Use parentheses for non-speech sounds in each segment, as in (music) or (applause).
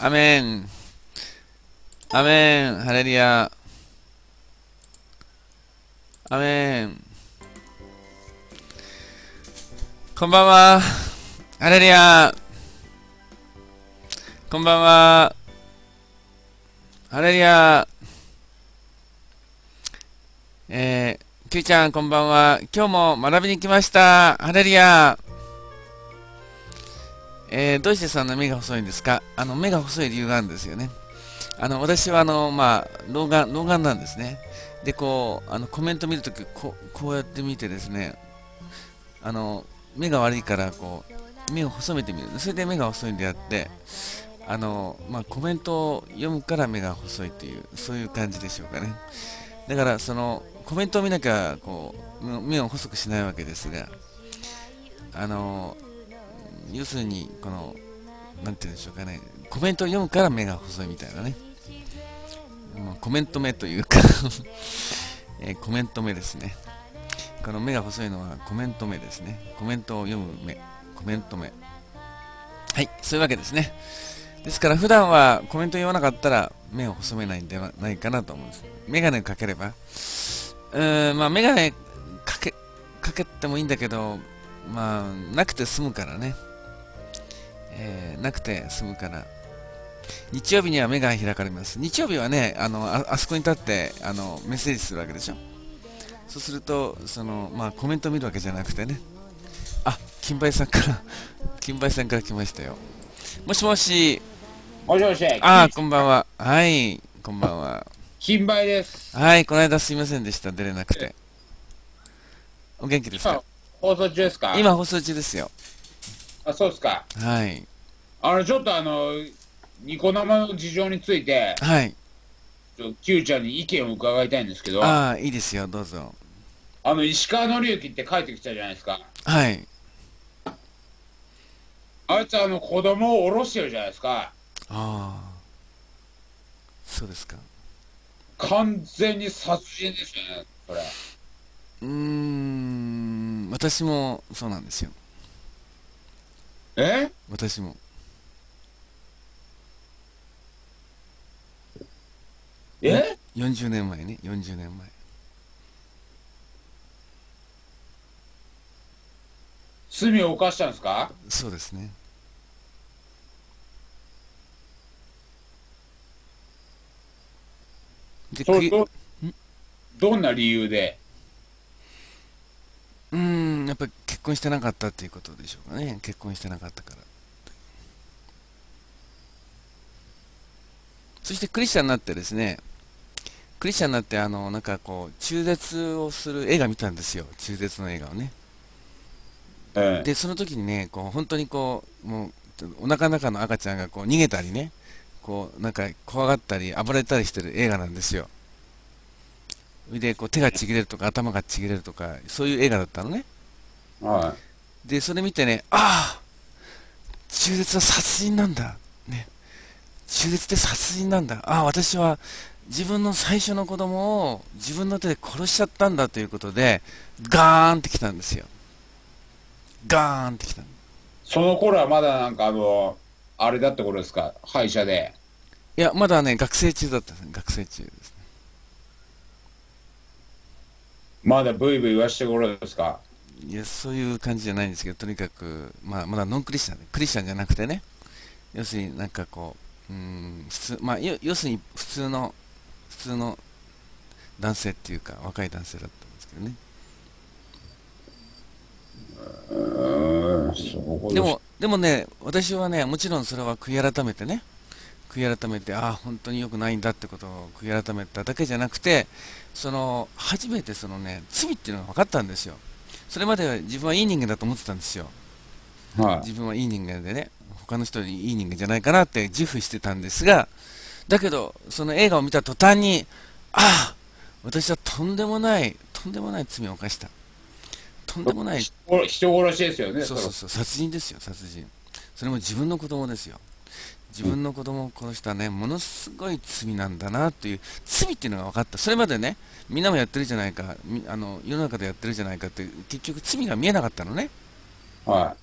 アメン。アメン。ハレリア。アメン。こんばんは。ハレリア。こんばんは。ハレリア。えー、キューちゃんこんばんは。今日も学びに来ました。ハレリア。えー、どうしてそんな目が細いんですか？あの、目が細い理由があるんですよね。あの、私はあの、まあ、老眼、老眼なんですね。で、こう、あの、コメント見るとき、こう、こうやって見てですね、あの、目が悪いから、こう、目を細めてみる。それで目が細いんであって、あの、まあ、コメントを読むから目が細いっていう、そういう感じでしょうかね。だから、その、コメントを見なきゃ、こう、目を細くしないわけですが、あの、要するに、この、なんて言うんでしょうかね、コメントを読むから目が細いみたいなね。まあ、コメント目というか (laughs) えーコメント目ですね。この目が細いのはコメント目ですね。コメントを読む目、コメント目。はい、そういうわけですね。ですから普段はコメント読まなかったら目を細めないんではないかなと思うんです。メガネかければ、うーん、まあメガネかけ、かけてもいいんだけど、まあ、なくて済むからね。えーなくて済むから。日曜日には目が開かれます。日曜日はね、あの、ああそこに立って、あの、メッセージするわけでしょ。そうすると、その、まあ、コメント見るわけじゃなくてね。あ、金梅さんから、(laughs) 金梅さんから来ましたよ。もしもし、もしもし、あー、こんばんは。はい、こんばんは。金梅です。はい、この間すいませんでした、出れなくて。お元気ですか？放送中ですか？今放送中ですよ。あ、そうですか。はい。あの、ちょっとあの、ニコ生の事情について、はい。ちょ Q ちゃんに意見を伺いたいんですけど、あああ、いいですよ、どうぞ。の、石川紀之って帰ってきたじゃないですか。はい。あいつあの、子供を下ろしてるじゃないですか。ああ。そうですか。完全に殺人ですよね、それ。うーん、私もそうなんですよ。え？私も。え？40年前ね、40年前。罪を犯したんですか？そうですね。で、どんな理由で？うーん、やっぱり結婚してなかったっていうことでしょうかね。結婚してなかったから。そしてクリスチャンになってですね、クリスチャンになって、あの、なんかこう、中絶をする映画見たんですよ。中絶の映画をね。ええで、その時にね、こう、本当にこう、もう、お腹の中の赤ちゃんがこう、逃げたりね、こう、なんか怖がったり、暴れたりしてる映画なんですよ。で、こう、手がちぎれるとか、頭がちぎれるとか、そういう映画だったのね。はで、それ見てね、ああ中絶は殺人なんだ。ね。中絶って殺人なんだ。ああ、私は自分の最初の子供を自分の手で殺しちゃったんだということで、ガーンってきたんですよ。ガーンってきた。その頃はまだなんかあの、あれだってことですか？歯医者で。いや、まだね、学生中だったんですね。学生中ですね。まだブイブイ言わして頃ですか？いや、そういう感じじゃないんですけど、とにかく、まあ、まだノンクリスチャンで、クリスチャンじゃなくてね、要するになんかこう、うーん、普通、まあ、よ要するに普通の、普通の男性っていうか、若い男性だったんですけどね。でも、でもね、私はね、もちろんそれは悔い改めてね、悔い改めて、ああ、本当に良くないんだってことを悔い改めただけじゃなくて、その、初めてそのね、罪っていうのが分かったんですよ。それまでは自分はいい人間だと思ってたんですよ。はい。自分はいい人間でね、他の人よりいい人間じゃないかなって自負してたんですが、だけど、その映画を見た途端に、ああ、私はとんでもない、とんでもない罪を犯した。とんでもない、人人殺しですよね、そうそうそう、殺人ですよ、殺人。それも自分の子供ですよ。自分の子供を殺したね、ものすごい罪なんだなっていう、罪っていうのが分かった。それまでね、みんなもやってるじゃないか、みあの世の中でやってるじゃないかって、結局罪が見えなかったのね。は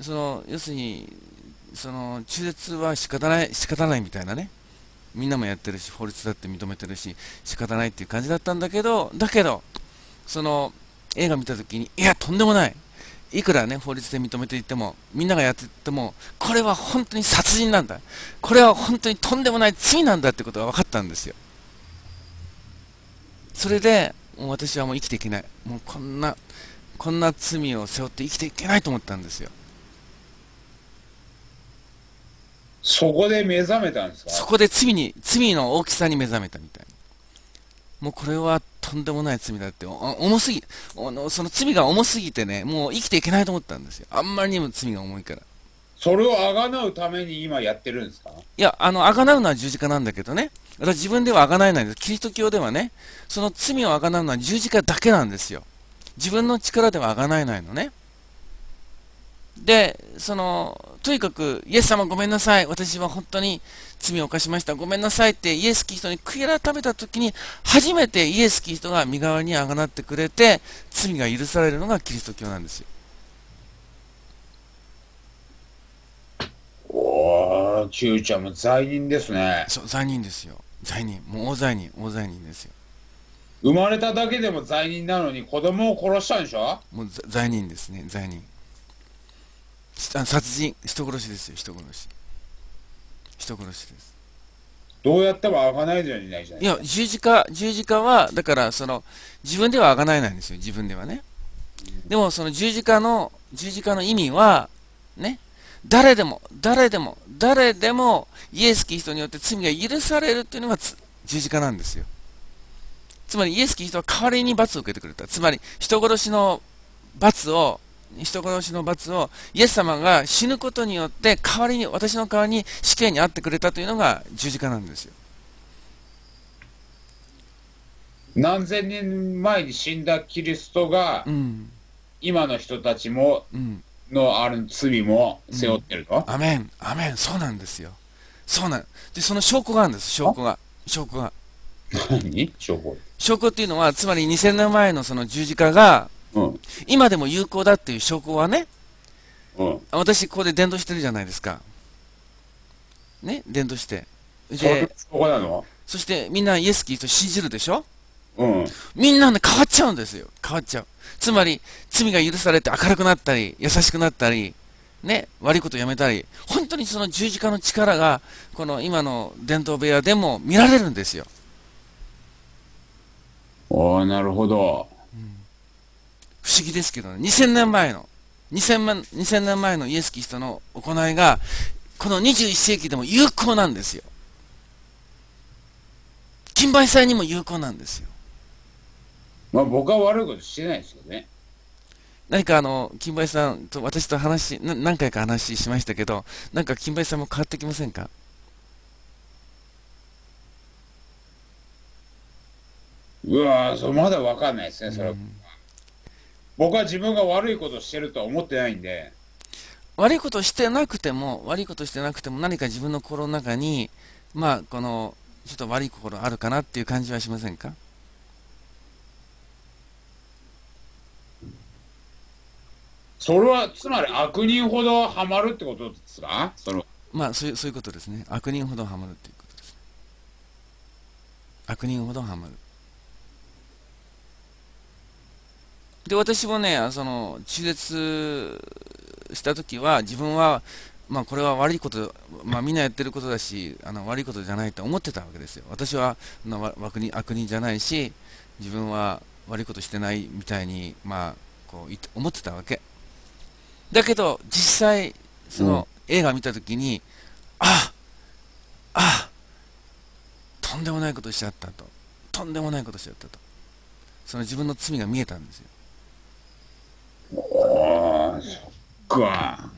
その要するにその中絶は仕方ない仕方ないみたいなねみんなもやってるし法律だって認めてるし仕方ないっていう感じだったんだけどだけどその映画見た時にいやとんでもないいくらね法律で認めていてもみんながやっていってもこれは本当に殺人なんだ。これは本当にとんでもない罪なんだってことが分かったんですよ。それでもう私はもう生きていけない。もうこんなこんな罪を背負って生きていけないと思ったんですよ。そこで目覚めたんですか？そこで罪に罪の大きさに目覚めたみたいもうこれはとんでもない罪だってお重すぎおその罪が重すぎてねもう生きていけないと思ったんですよあんまりにも罪が重いからそれをあがなうために今やってるんですか？いや、あの、あがなうのは十字架なんだけどね。私自分ではあがなえないんです。キリスト教ではね、その罪をあがなうのは十字架だけなんですよ。自分の力ではあがなえないのね。で、その、とにかく、イエス様ごめんなさい。私は本当に罪を犯しました。ごめんなさいってイエス・キリストに悔い改めた時に、初めてイエス・キリストが身代わりにあがなってくれて、罪が許されるのがキリスト教なんですよ。おー、ちゅうちゃんも罪人ですね。そう、罪人ですよ。罪人。もう大罪人、大罪人ですよ。生まれただけでも罪人なのに子供を殺したんでしょ？もうざ罪人ですね、罪人。殺人、人殺しですよ、人殺し。人殺しです。どうやってもあがないじゃないじゃないいや十字架、十字架は、だから、その、自分ではあがないないんですよ、自分ではね。でも、その十字架の、十字架の意味は、ね、誰でも、誰でも、誰でも、イエス・キリストによって罪が許されるっていうのがつ十字架なんですよ。つまり、イエス・キリストは代わりに罰を受けてくれた。つまり、人殺しの罰を、人殺しの罰を、イエス様が死ぬことによって、代わりに、私の代わりに死刑に遭ってくれたというのが十字架なんですよ。何千年前に死んだキリストがう、ん。今の人たちも、うん。のある罪も背負ってると、アメン、アメン、そうなんですよ。そうなんで、その証拠があるんです、証拠が。証拠が。何？証拠？証拠っていうのは、つまり2000年前のその十字架が、うん。今でも有効だっていう証拠はね、うん。私ここで伝道してるじゃないですか。ね、伝道して。で、そしてみんなイエス・キリスト信じるでしょ？うん。みんなね、変わっちゃうんですよ。変わっちゃう。つまり、罪が許されて明るくなったり、優しくなったり、ね、悪いことやめたり、本当にその十字架の力が、この今の伝統部屋でも見られるんですよ。おー、なるほど。不思議ですけどね、2000年前の、2000, 万2000年前のイエス・キリストの行いが、この21世紀でも有効なんですよ。金売祭にも有効なんですよ。まあ僕は悪いことしてないですけどね。何かあの、金梅さんと私と話な、何回か話しましたけど、なんか金梅さんも変わってきませんか？うわー、それまだわかんないですね、それは。僕は自分が悪いことしてるとは思ってないんで、悪いことしてなくても、悪いことしてなくても、何か自分の心の中に、まあ、この、ちょっと悪い心あるかなっていう感じはしませんか？それはつまり悪人ほどハマるってことですか？そのまあそういう、そういうことですね。悪人ほどハマるっていうことですね。悪人ほどハマる。で、私もね、その、中絶したときは、自分は、まあこれは悪いこと、まあみんなやってることだし、あの悪いことじゃないと思ってたわけですよ。私は悪人悪人じゃないし、自分は悪いことしてないみたいに、まあ、こうい思ってたわけ。だけど、実際、その、映画見たときに、ああとんでもないことしちゃったと。とんでもないことしちゃったと。その自分の罪が見えたんですよ。ああ、そっか。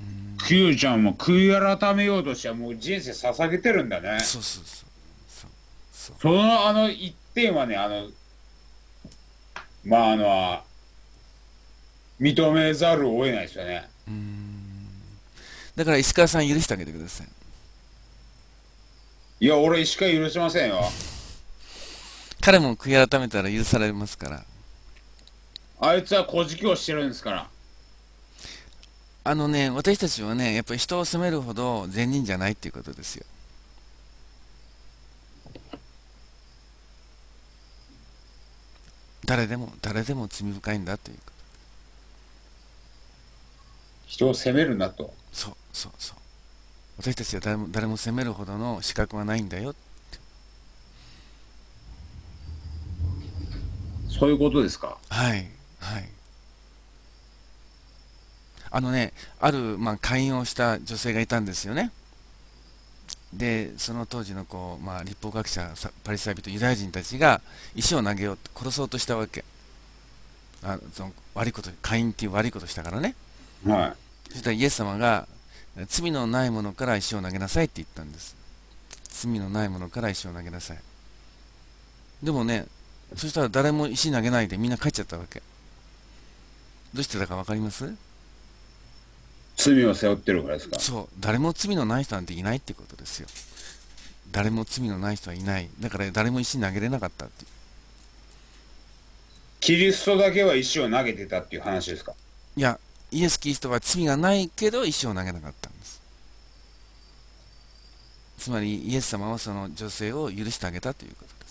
キちゃんも悔い改めようとしてはもう人生捧げてるんだね。そうそうそう。そのあの一点はね、あの、まああの、認めざるを得ないですよね。うーんだから石川さん許してあげてください。いや、俺しか許しませんよ。彼も悔い改めたら許されますから。あいつは小じきをしてるんですから。あのね、私たちはね、やっぱり人を責めるほど善人じゃないっていうことですよ。誰でも、誰でも罪深いんだということ。人を責めるなと。そうそうそう。私たちは誰も誰も責めるほどの資格はないんだよ。そういうことですか？はい、はい。あのね、ある、まあ、会員をした女性がいたんですよね。で、その当時のこう、まあ、立法学者、さパリサイ人、ユダヤ人たちが石を投げようと、殺そうとしたわけ。あその悪いこと、会員っていう悪いことしたからね。はそしたらイエス様が、罪のないものから石を投げなさいって言ったんです。罪のないものから石を投げなさい。でもね、そしたら誰も石投げないでみんな帰っちゃったわけ。どうしてだか分かります？い。罪を背負ってるからですか？そう、誰も罪のない人なんていないってことですよ。誰も罪のない人はいない。だから誰も石投げれなかったっていう。キリストだけは石を投げてたっていう話ですか？いや、イエス・キリストは罪がないけど石を投げなかったんです。つまりイエス様はその女性を許してあげたということで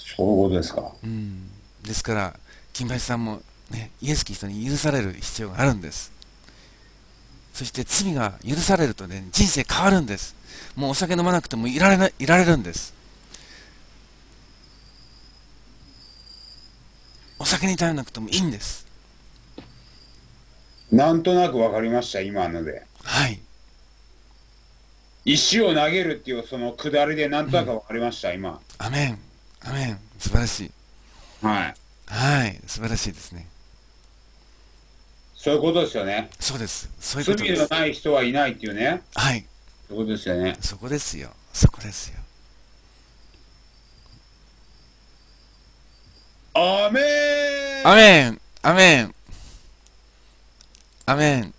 す。そういうことですか？うん、ですから、金八さんも、ね、イエス・キリストに許される必要があるんです。そして罪が許されるとね、人生変わるんです。もうお酒飲まなくてもいられないいられるんです。お酒に頼らなくてもいいんです。なんとなくわかりました、今ので。はい。石を投げるっていうその下りでなんとなくわかりました、今。アメン。アメン。素晴らしい。はい。はい。素晴らしいですね。そういうことですよね。そうです。そういうこと罪のです。ない人はいないっていうね。はい。そういうことですよね。そこですよ。そこですよ。アメーンアメン。アメン。アメン。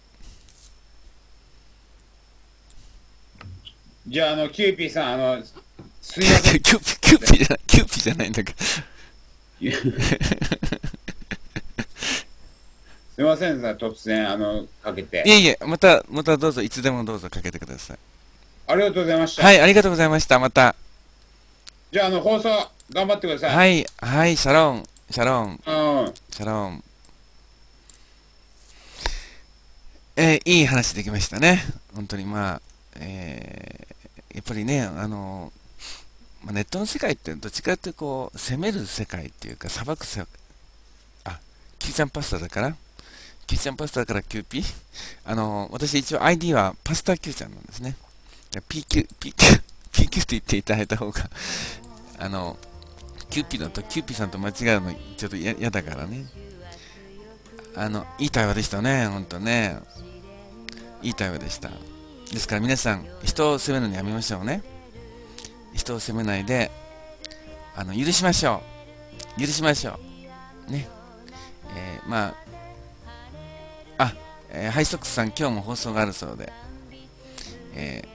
じゃあ、あの、キューピーさん、あの、(laughs) すいません。キューピ、ーピじゃない、キューピじゃないんだから。すいませんさ、突然、あの、かけてい。えいえ、また、またどうぞ、いつでもどうぞかけてください。ありがとうございました。はい、ありがとうございました。また。じゃあ、あの、放送、頑張ってください。はい、はい、シャロン、シャロン、うん。シャロン。えーいい話できましたね。本当に、まあ、えーやっぱりね、あの、まあ、ネットの世界ってどっちかっていうとこう、攻める世界っていうか、裁く世界。あ、キューちゃんパスタだからキューちゃんパスタからキューピー？あの、私一応 ID はパスタキューちゃんなんですね。PQ、PQ、PQ って言っていただいた方が、あの、キューピーだとキューピーさんと間違うのちょっと嫌だからね。あの、いい対話でしたね、ほんとね。いい対話でした。ですから皆さん、人を責めるのやめましょうね。人を責めないで、あの、許しましょう。許しましょう。ね。えーま、あ、えーハイソックスさん、今日も放送があるそうで、え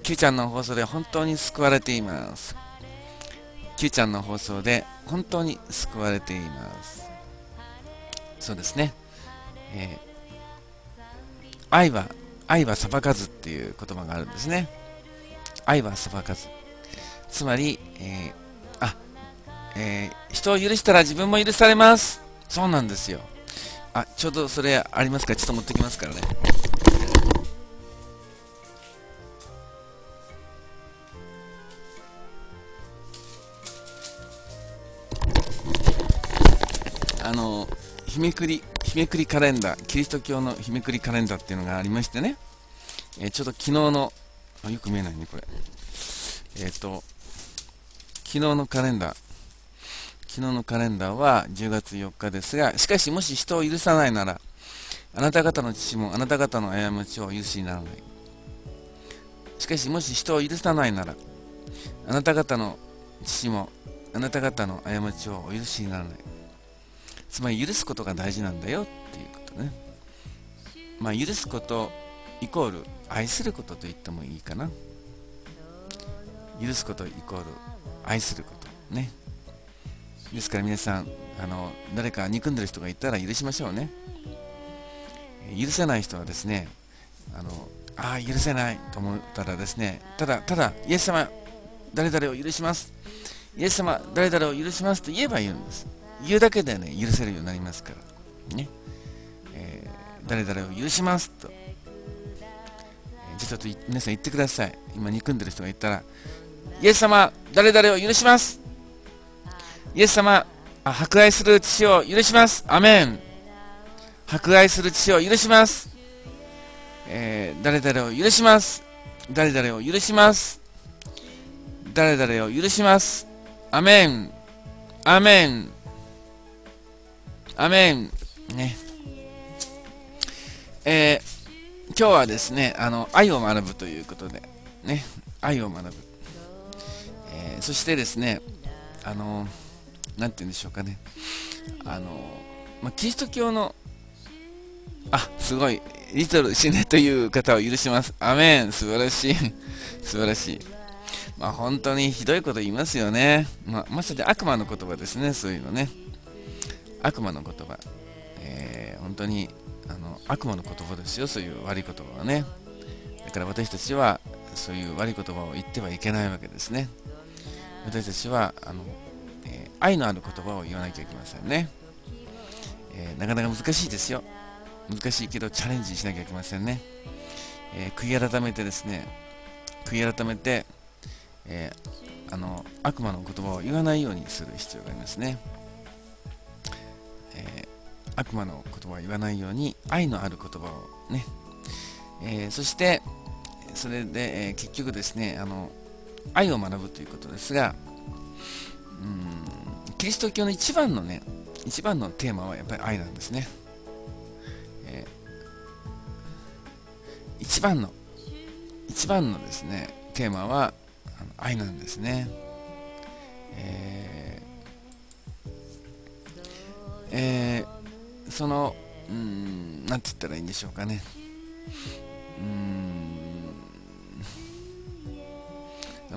ー、Q ちゃんの放送で本当に救われています。Q ちゃんの放送で本当に救われています。そうですね。えー愛は、愛は裁かずっていう言葉があるんですね。愛は裁かず。つまり、えーあ、えー人を許したら自分も許されます。そうなんですよ。あ、ちょうどそれありますか？ら、ちょっと持ってきますからね。あの、日めくり、日めくりカレンダー、キリスト教の日めくりカレンダーっていうのがありましてね、えーちょうど昨日の、あよく見えないね、これ。えっ、と、昨日のカレンダー、昨日のカレンダーは10月4日ですが、しかしもし人を許さないなら、あなた方の父もあなた方の過ちを許しにならない。しかしもし人を許さないなら、あなた方の父もあなた方の過ちをお許しにならない。つまり許すことが大事なんだよっていうことね。まあ許すことイコール愛することと言ってもいいかな。許すことイコール愛することね。ですから皆さん、あの誰か憎んでる人がいたら許しましょうね。許せない人はですねあのあ許せないと思ったらですねただただイエス様誰々を許します。イエス様誰々を許しますと言えば言うんです。言うだけでね許せるようになりますから。ね、えー、誰々を許しますと、えー、じゃちょっと皆さん言ってください。今憎んでる人がいたらイエス様誰々を許します。イエス様迫害する父を許します。アメン。迫害する父を許します、えー、誰々を許します。誰々を許します。誰々を許します。アメン。アメン。アメン。ね。えー、今日はですねあの愛を学ぶということでね。愛を学ぶ、えー、そしてですねあのなんて言うんでしょうかね。あの、まあ、キリスト教のあすごいリトル死ねという方を許します。アメン。素晴らしい。(laughs) 素晴らしい。まあ本当にひどいこと言いますよね。まあ、まさに悪魔の言葉ですね。そういうのね。悪魔の言葉、えー、本当にあの悪魔の言葉ですよ。そういう悪い言葉はね。だから私たちはそういう悪い言葉を言ってはいけないわけですね。私たちはあの、愛のある言葉を言わなきゃいけませんね、えー、なかなか難しいですよ。難しいけどチャレンジしなきゃいけませんね、えー、悔い改めてですね悔い改めて、えあの悪魔の言葉を言わないようにする必要がありますね、え悪魔の言葉を言わないように愛のある言葉をね、えそしてそれで、え結局ですねあの愛を学ぶということですが、うんキリスト教の一番のね一番のテーマはやっぱり愛なんですね、えー、一番の一番のですねテーマは愛なんですね。えー、えー、そのうんなんて言ったらいいんでしょうかね。うん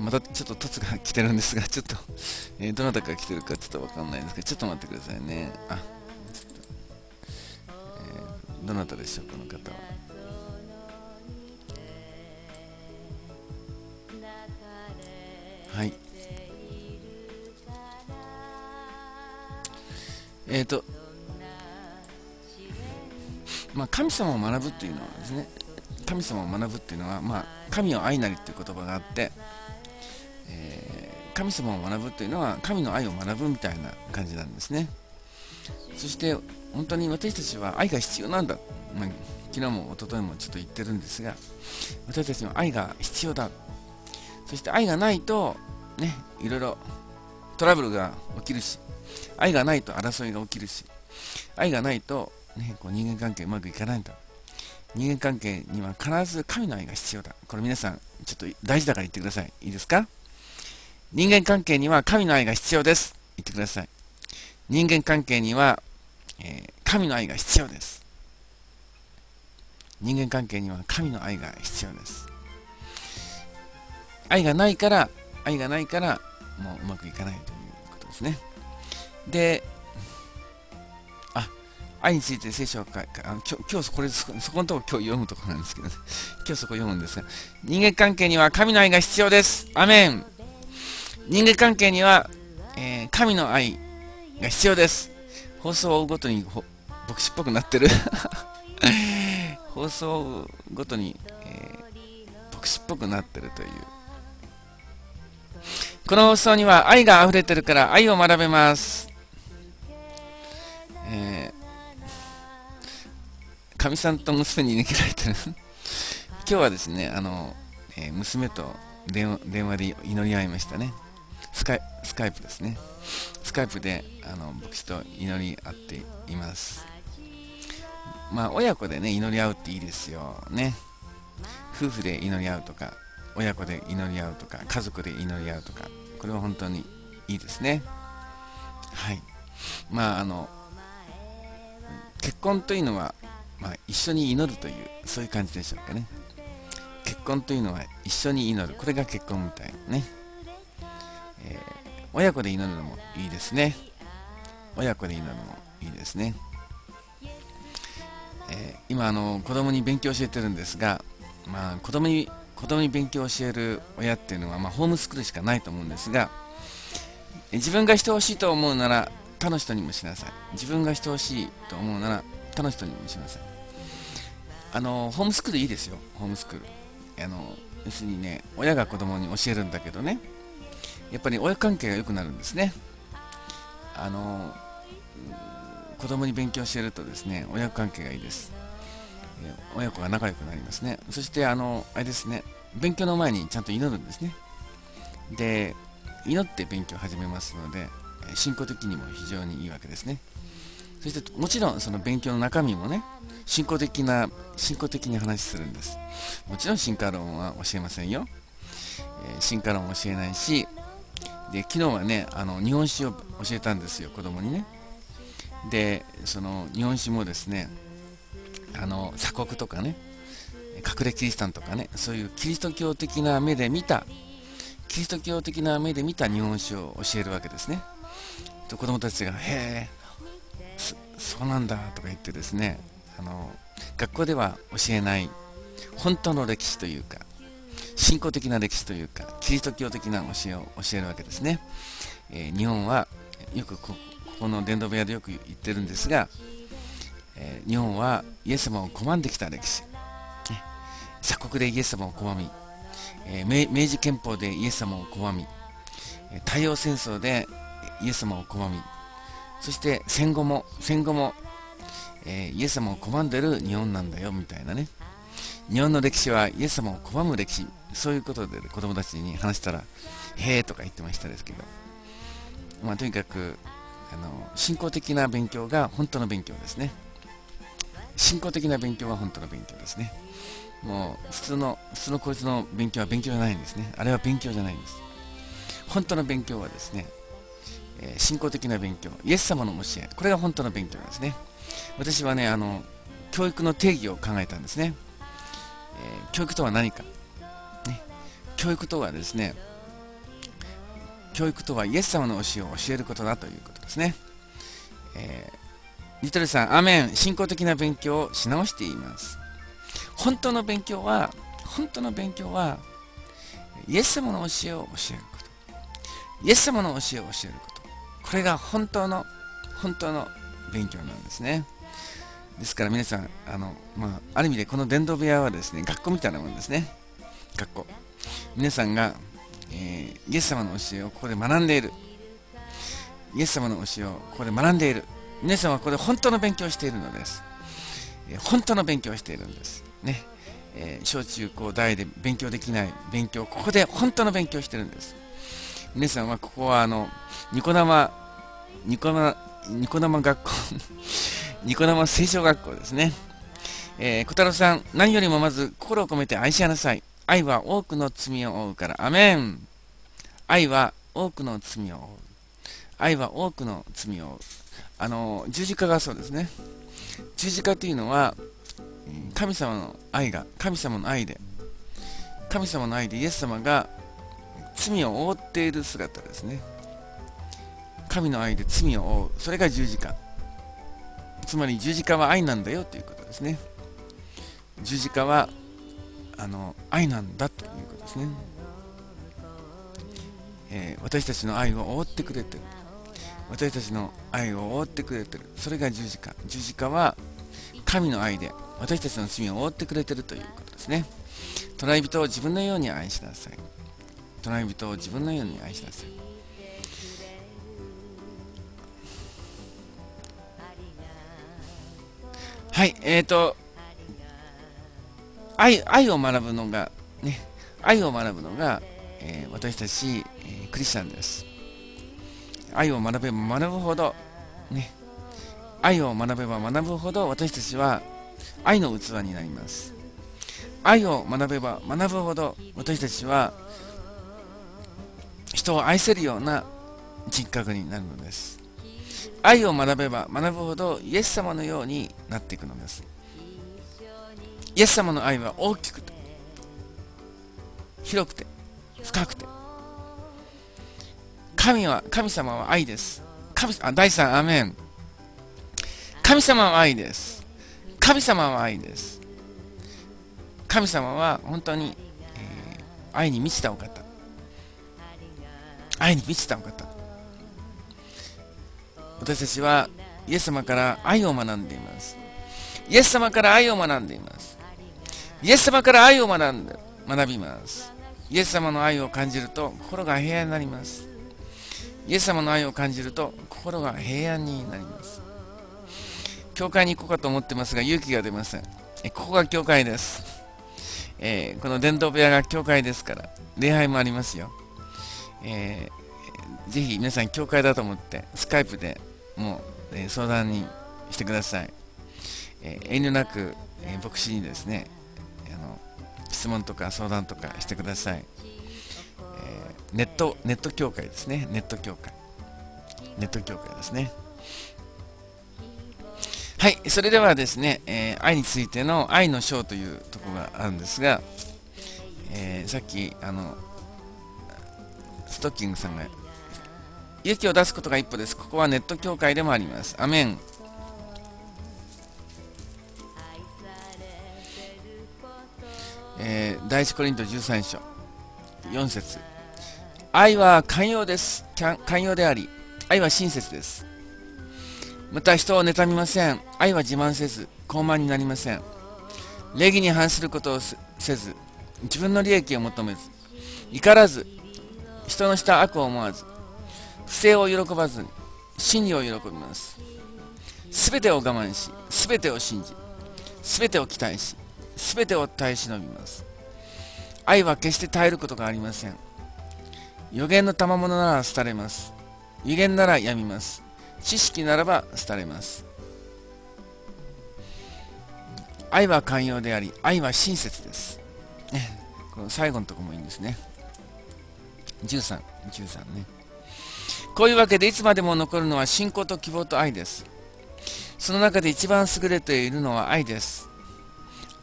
またちょっと凸が来てるんですが、ちょっと、(laughs) えー、どなたが来てるかちょっとわかんないんですけど、ちょっと待ってくださいね。あ、ちょっと、えー、どなたでしょう、この方は？はい。えっ、ー、と、まあ、神様を学ぶっていうのはですね、神様を学ぶっていうのは、まあ、神を愛なりっていう言葉があって、神様を学ぶというのは神の愛を学ぶみたいな感じなんですね。そして本当に私たちは愛が必要なんだ、まあ、昨日も一昨日もちょっと言ってるんですが私たちの愛が必要だ。そして愛がないとねいろいろトラブルが起きるし愛がないと争いが起きるし愛がないと、ね、こう人間関係うまくいかないんだ。人間関係には必ず神の愛が必要だ。これ皆さんちょっと大事だから言ってください。いいですか？人間関係には神の愛が必要です。言ってください。人間関係には、えー、神の愛が必要です。人間関係には神の愛が必要です。愛がないから、愛がないから、もううまくいかないということですね。で、あ、愛について聖書を書いあの今日、今日これそこ、そこのとこ今日読むところなんですけど、ね、今日そこ読むんですが、人間関係には神の愛が必要です。アメン人間関係には、えー、神の愛が必要です。放送を追うごとに牧師っぽくなってる (laughs) 放送を追うごとに、えー、牧師っぽくなってるという。この放送には愛が溢れてるから愛を学べます。えー、かみさんと娘に逃げられてる (laughs) 今日はですね、あの、えー、娘と電話電話で祈り合いましたね。スカイスカイプですね。スカイプであの牧師と祈り合っています。まあ、親子でね、祈り合うっていいですよ。ね。夫婦で祈り合うとか、親子で祈り合うとか、家族で祈り合うとか、これは本当にいいですね。はい。まあ、あの、結婚というのは、まあ、一緒に祈るという、そういう感じでしょうかね。結婚というのは一緒に祈る。これが結婚みたいね。えー、親子で祈るのもいいですね。親子で祈るのもいいですね。えー、今あの子供に勉強教えてるんですが、まあ、子供に子供に勉強教える親っていうのは、まあ、ホームスクールしかないと思うんですが自分がしてほしいと思うなら他の人にもしなさい。自分がしてほしいと思うなら他の人にもしなさい。あのホームスクールいいですよ。ホームスクール。あの要するにね親が子供に教えるんだけどね。やっぱり親関係が良くなるんですね。あの子供に勉強してるとですね親関係がいいです。親子が仲良くなりますね。そしてあのあれですね勉強の前にちゃんと祈るんですね。で祈って勉強を始めますので信仰的にも非常にいいわけですね。そしてもちろんその勉強の中身もね信仰的な信仰的に話するんです。もちろん進化論は教えませんよ、え、進化論教えないしで昨日はねあの日本史を教えたんですよ子供にね。でその日本史もですねあの鎖国とかね隠れキリシタンとかねそういうキリスト教的な目で見たキリスト教的な目で見た日本史を教えるわけですね。と子供たちが「へえそうなんだ」とか言ってですねあの学校では教えない本当の歴史というか信仰的な歴史というかキリスト教的な教えを教えるわけですね、えー、日本はよくここの伝道部屋でよく言ってるんですが、えー、日本はイエス様を拒んできた歴史、ね、鎖国でイエス様を拒み、えー、明治憲法でイエス様を拒み太陽戦争でイエス様を拒みそして戦後も戦後も、え、イエス様を拒んでる日本なんだよみたいなね。日本の歴史はイエス様を拒む歴史。そういうことで子供たちに話したらへえとか言ってましたですけど。まあとにかくあの信仰的な勉強が本当の勉強ですね。信仰的な勉強は本当の勉強ですね。もう普通の普通のこいつの勉強は勉強じゃないんですね。あれは勉強じゃないんです。本当の勉強はですね、えー、信仰的な勉強イエス様の教えこれが本当の勉強ですね。私はねあの教育の定義を考えたんですね。えー、教育とは何か、教育とはですね教育とはイエス様の教えを教えることだということですね、えー、リトルさん、アメン。信仰的な勉強をし直しています。本当の勉強は本当の勉強はイエス様の教えを教えること。イエス様の教えを教えること。これが本当の本当の勉強なんですね。ですから皆さん、あの、まあ、ある意味でこの伝道部屋はですね、学校みたいなもんですね。学校。皆さんが、えー、イエス様の教えをここで学んでいる。イエス様の教えをここで学んでいる。皆さんはここで本当の勉強をしているのです。えー、本当の勉強をしているんです。ね。えー、小中高大で勉強できない勉強、ここで本当の勉強をしているんです。皆さんはここはあの、ニコ生、ニコ生、ニコ生学校 (laughs) ニコ生聖書学校ですね。えー、小太郎さん、何よりもまず心を込めて愛し合なさい。愛は多くの罪を負うから。アメン。愛は多くの罪を負う。愛は多くの罪を負う。あの、十字架がそうですね。十字架というのは、神様の愛が、神様の愛で、神様の愛でイエス様が罪を覆っている姿ですね。神の愛で罪を負う。それが十字架。つまり十字架は愛なんだよということですね十字架はあの愛なんだということですね、えー、私たちの愛を覆ってくれてる。私たちの愛を覆ってくれてる。それが十字架。十字架は神の愛で私たちの罪を覆ってくれてるということですね。隣人を自分のように愛しなさい。隣人を自分のように愛しなさい。はい、えっ、ー、と、愛、愛を学ぶのが、ね、愛を学ぶのが、えー、私たち、えー、クリスチャンです。愛を学べば学ぶほど、ね、愛を学べば学ぶほど私たちは愛の器になります。愛を学べば学ぶほど私たちは人を愛せるような人格になるのです。愛を学べば学ぶほどイエス様のようになっていくのですイエス様の愛は大きくて広くて深くて神は神様は愛です神あ第3アメン神様は愛です神様は愛です。神様は本当に、えー、愛に満ちたお方。愛に満ちたお方。私たちはイエス様から愛を学んでいます。イエス様から愛を学んでいます。イエス様から愛を学んで学びます。イエス様の愛を感じると心が平安になります。イエス様の愛を感じると心が平安になります。教会に行こうかと思ってますが勇気が出ません。ここが教会です。えー、この伝道部屋が教会ですから、礼拝もありますよ。えー、ぜひ皆さん教会だと思ってスカイプでもう、え、相談にしてください。え遠慮なく、え牧師にですね、質問とか相談とかしてください、えー、ネットネット協会ですね。ネット協会。ネット協会ですね。はいそれではですね、えー、愛についての愛の章というところがあるんですが、えー、さっきあのストッキングさんが勇気を出すことが一歩です。ここはネット協会でもあります。アメン。えー、第一コリント13章4節。愛は寛容です。寛容であり愛は親切です。また人を妬みません。愛は自慢せず高慢になりません。礼儀に反することをせず自分の利益を求めず怒らず人のした悪を思わず不正を喜ばずに真理を喜びます。すべてを我慢しすべてを信じすべてを期待しすべてを耐え忍びます。愛は決して耐えることがありません。予言の賜物なら廃れます。予言ならやみます。知識ならば廃れます。愛は寛容であり、愛は親切です。ね、(laughs) この最後のとこもいいんですね。13、13ね。こういうわけでいつまでも残るのは信仰と希望と愛です。その中で一番優れているのは愛です。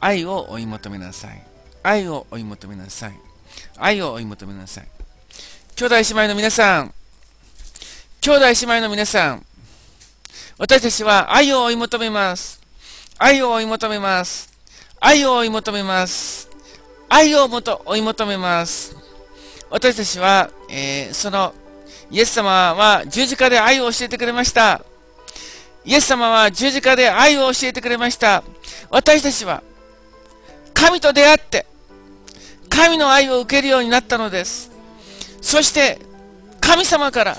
愛を追い求めなさい。愛を追い求めなさい。愛を追い求めなさい。兄弟姉妹の皆さん、兄弟姉妹の皆さん、私たちは愛を追い求めます。愛を追い求めます。愛を追い求めます。愛をもと追い求めます。私たちは、えー、そのイエス様は十字架で愛を教えてくれました。イエス様は十字架で愛を教えてくれました。私たちは神と出会って、神の愛を受けるようになったのです。そして、神様から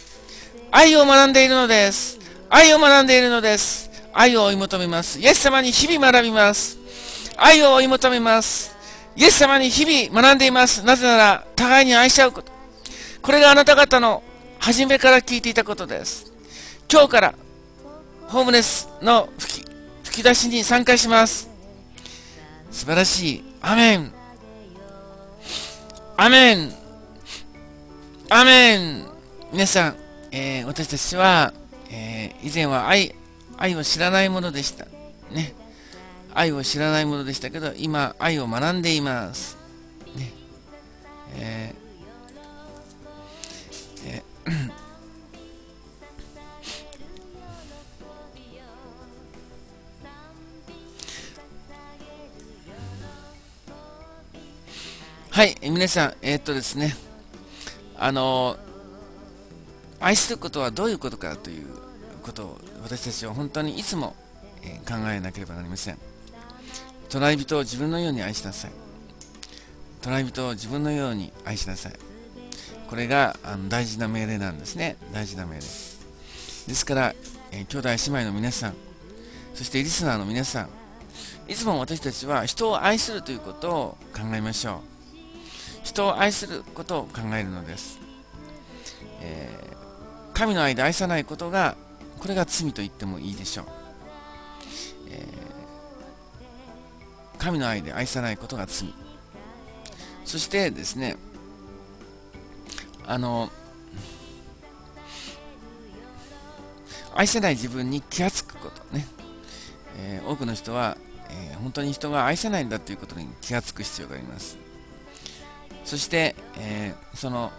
愛を学んでいるのです。愛を学んでいるのです。愛を追い求めます。イエス様に日々学びます。愛を追い求めます。イエス様に日々学んでいます。なぜなら、互いに愛し合うこと。これがあなた方の初めから聞いていたことです。今日から、ホームレスの吹き吹き出しに参加します。素晴らしい。アメン。アメン。アメン。皆さん、えー、私たちは、えー、以前は愛、愛を知らないものでした。ね。愛を知らないものでしたけど、今、愛を学んでいます。ね。えーえーはい、皆さん、えー、っとですね、あの愛することはどういうことかということを私たちは本当にいつも、え、考えなければなりません。隣人を自分のように愛しなさい。隣人を自分のように愛しなさい。これがあの大事な命令なんですね。大事な命令。ですから、えー、兄弟姉妹の皆さん、そしてリスナーの皆さん、いつも私たちは人を愛するということを考えましょう。人を愛することを考えるのです、えー、神の愛で愛さないことがこれが罪と言ってもいいでしょう、えー、神の愛で愛さないことが罪。そしてですねあの愛せない自分に気がつくことね、えー、多くの人は、えー、本当に人が愛せないんだということに気がつく必要があります。そして、えー、その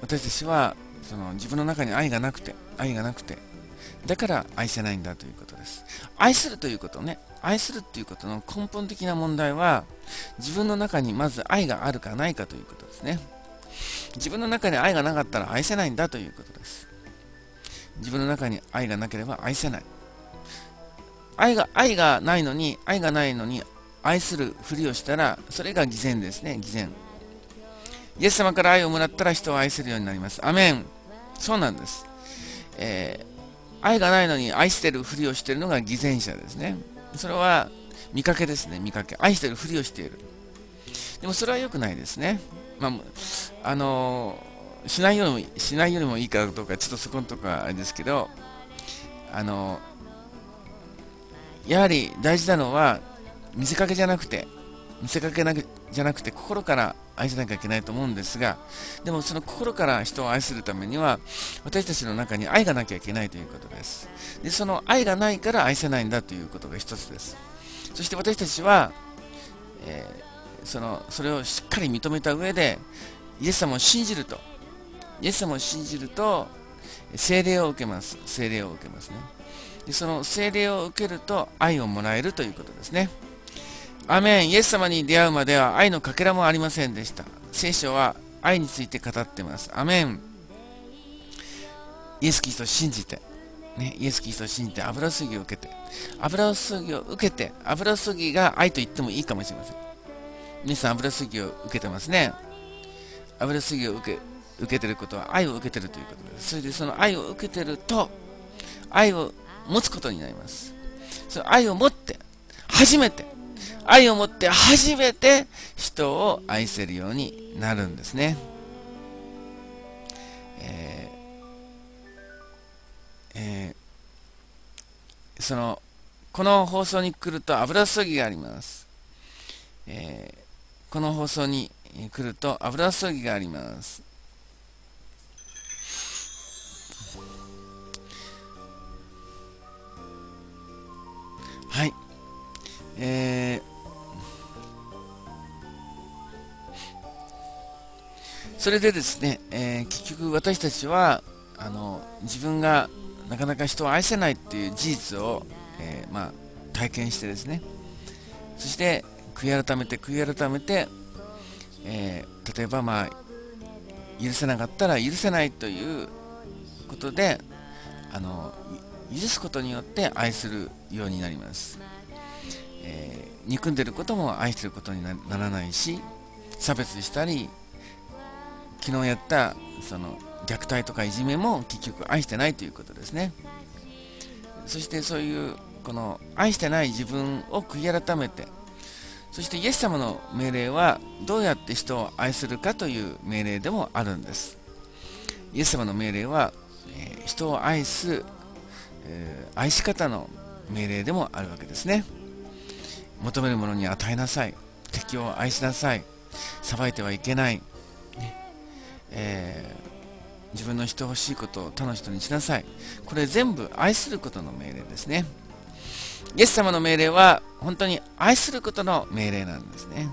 私たちはその自分の中に愛がなくて愛がなくてだから愛せないんだということです。愛するということね、愛するっていうことの根本的な問題は、自分の中にまず愛があるかないかということですね。自分の中に愛がなかったら愛せないんだということです。自分の中に愛がなければ愛せない。愛が愛がないのに、愛がないのに愛するふりをしたら、それが偽善ですね、偽善。イエス様から愛をもらったら人を愛するようになります。アメン。そうなんです。えー、愛がないのに愛してるふりをしているのが偽善者ですね。それは見かけですね、見かけ。愛してるふりをしている。でもそれは良くないですね。まあ、あのー、しないよりも、しないよりもいいかどうか、ちょっとそこのとこはあれですけど、あのー、やはり大事なのは、見せかけじゃなくて、見せかけなくじゃなくて、心から愛さなきゃいけないと思うんですが、でもその心から人を愛するためには、私たちの中に愛がなきゃいけないということです。で、その愛がないから愛せないんだということが一つです。そして私たちは、えー、そのそれをしっかり認めた上で、イエス様を信じると、イエス様を信じると、聖霊を受けます。聖霊を受けますね。でその聖霊を受けると愛をもらえるということですね。アメンイエス様に出会うまでは愛のかけらもありませんでした。聖書は愛について語ってます。アメンイエス・キリストを信じて、ね、イエス・キリストを信じて油注ぎを受けて、油注ぎを受けて、油注ぎが愛と言ってもいいかもしれません。皆さん油注ぎを受けてますね。油注ぎを受け受けてることは愛を受けてるということです。それでその愛を受けてると、愛を持つことになります。その愛を持って、初めて、愛を持って初めて人を愛せるようになるんですね。えーえー、そのこの放送に来ると油注ぎがあります。えー、この放送に来ると油注ぎがあります。はい。えー、それでですね、えー、結局私たちはあの自分がなかなか人を愛せないっていう事実を、えー、まあ、体験してですね。そして悔い改めて悔い改めて、えー、例えばまあ許せなかったら許せないということであの許すことによって愛するようになります、えー、憎んでることも愛してることにならないし差別したり昨日やったその虐待とかいじめも結局愛してないということですね。そしてそういうこの愛してない自分を悔い改めてそしてイエス様の命令はどうやって人を愛するかという命令でもあるんです。イエス様の命令は、えー、人を愛す、えー、愛し方の命令でもあるわけですね。求めるものに与えなさい。敵を愛しなさい。裁いてはいけない、えー、自分のしてほしいことを他の人にしなさい。これ全部愛することの命令ですね。イエス様の命令は本当に愛することの命令なんですね。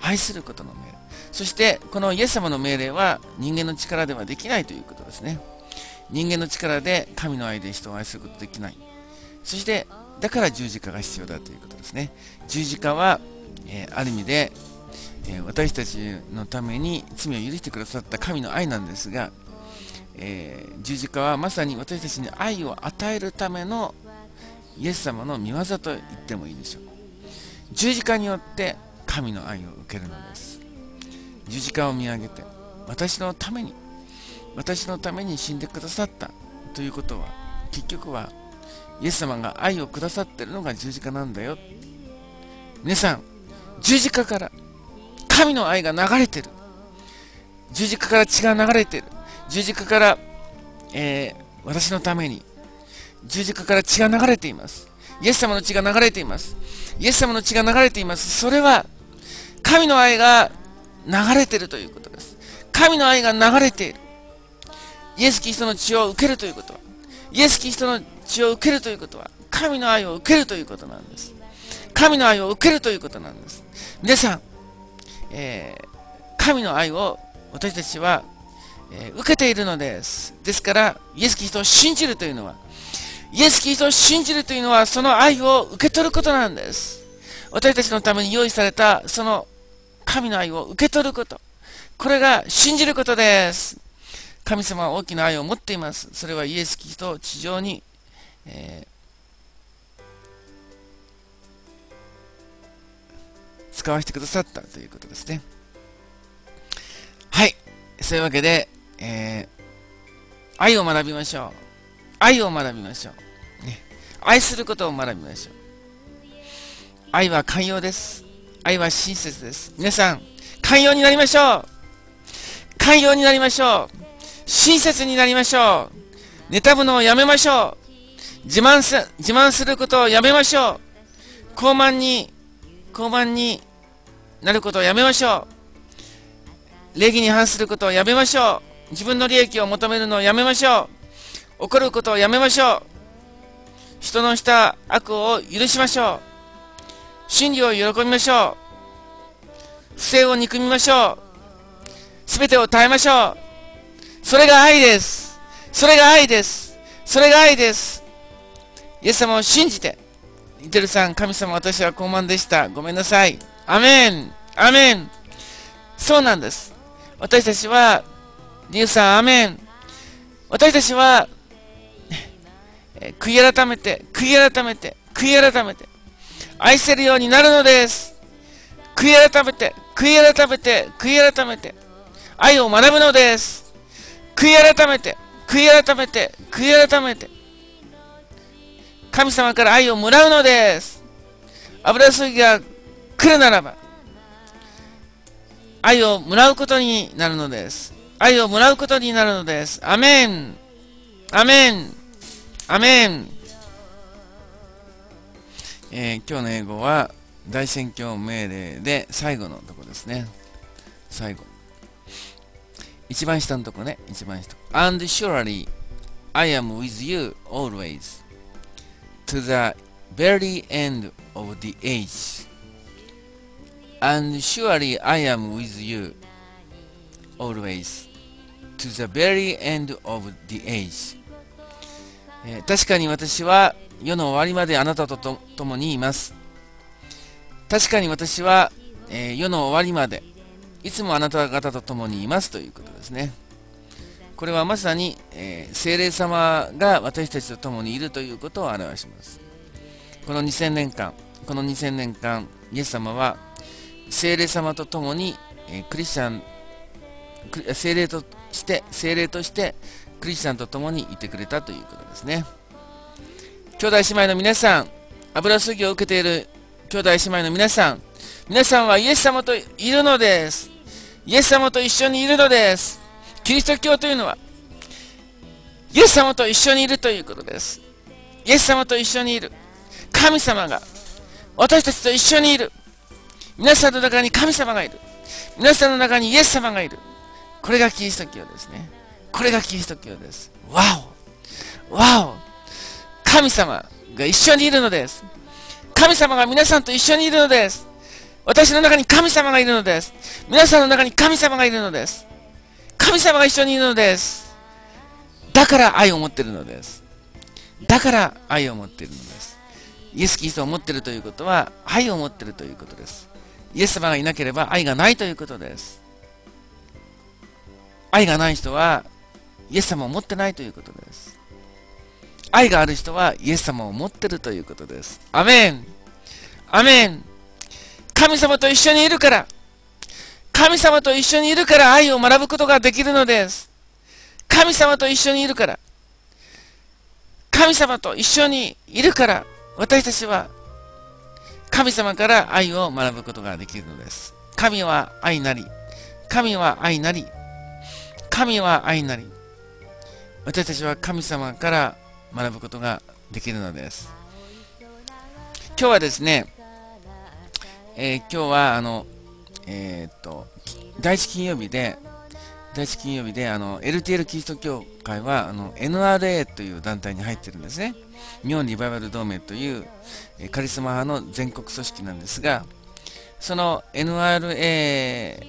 愛することの命令。そしてこのイエス様の命令は人間の力ではできないということですね。人間の力で神の愛で人を愛することできない。そしてだから十字架が必要だということですね。十字架は、えー、ある意味でえ私たちのために罪を許してくださった神の愛なんですが、えー、十字架はまさに私たちに愛を与えるためのイエス様の見業と言ってもいいでしょう。十字架によって神の愛を受けるのです。十字架を見上げて私のために私のために死んでくださったということは結局はイエス様が愛をくださっているのが十字架なんだよ。皆さん十字架から神の愛が流れてる。十字架から血が流れてる。十字架から、えー、私のために、十字架から血が流れています。イエス様の血が流れています。イエス様の血が流れています。それは、神の愛が流れてるということです。神の愛が流れている。イエス・キリストの血を受けるということは、イエス・キリストの血を受けるということは、神の愛を受けるということなんです。神の愛を受けるということなんです。皆さん、えー、神の愛を私たちは、えー、受けているのです。ですから、イエス・キリストを信じるというのは、イエス・キリストを信じるというのはその愛を受け取ることなんです。私たちのために用意されたその神の愛を受け取ること。これが信じることです。神様は大きな愛を持っています。それはイエス・キリストを地上に、えー、使わせてくださったということですね。はい。そういうわけで、えー、愛を学びましょう。愛を学びましょう。ね、愛することを学びましょう。愛は寛容です。愛は親切です。皆さん、寛容になりましょう。寛容になりましょう。親切になりましょう。妬むのをやめましょう。自慢す、自慢することをやめましょう。傲慢に、傲慢になることをやめましょう。礼儀に反することをやめましょう。自分の利益を求めるのをやめましょう。怒ることをやめましょう。人のした悪を許しましょう。真理を喜びましょう。不正を憎みましょう。すべてを耐えましょう。それが愛です。それが愛です。それが愛です。イエス様を信じて。イテルさん、神様、私は傲慢でした。ごめんなさい。アメン。アメン。そうなんです。私たちは、リュウさん、アメン。私たちは、え悔い改めて、悔い改めて、悔い改めて、愛せるようになるのです。悔い改めて、悔い改めて、悔い改めて、愛を学ぶのです。悔い改めて、悔い改めて、悔い改めて、神様から愛をもらうのです。油すぎが来るならば、愛をもらうことになるのです。愛をもらうことになるのです。アメンアメンアメンえー、今日の英語は大宣教命令で最後のとこですね。最後。一番下のとこね。一番下。And surely I am with you always to the very end of the age. And surely I am with you always to the very end of the age. えー、確かに私は世の終わりまであなたと共にいます。確かに私は、えー、世の終わりまでいつもあなた方と共にいますということですね。これはまさに、えー、精霊様が私たちと共にいるということを表します。この2000年間、この2000年間、イエス様は精霊様と共に、え、クリスチャン、精霊として、精霊としてクリスチャンと共にいてくれたということですね。兄弟姉妹の皆さん、油すぎを受けている兄弟姉妹の皆さん、皆さんはイエス様といるのです。イエス様と一緒にいるのです。キリスト教というのは、イエス様と一緒にいるということです。イエス様と一緒にいる。神様が私たちと一緒にいる。皆さんの中に神様がいる。皆さんの中にイエス様がいる。これがキリスト教ですね。これがキリスト教です。わおわお神様が一緒にいるのです。神様が皆さんと一緒にいるのです。私の中に神様がいるのです。皆さんの中に神様がいるのです。神様が一緒にいるのです。だから愛を持っているのです。だから愛を持っているのです。イエス・キリストを持っているということは愛を持っているということです。イエス様がいなければ愛がないということです。愛がない人はイエス様を持ってないということです。愛がある人はイエス様を持ってるということです。アメンアメン神様と一緒にいるから、神様と一緒にいるから愛を学ぶことができるのです。神様と一緒にいるから、神様と一緒にいるから、私たちは神様から愛を学ぶことができるのです。神は愛なり、神は愛なり、神は愛なり、私たちは神様から学ぶことができるのです。今日はですね、えー、今日はあの、えー、っと、第一金曜日で、第一金曜日で、あの、LTL キリスト教会は、あの、NRA という団体に入ってるんですね。日本リバイバル同盟という、カリスマ派の全国組織なんですが、その NRA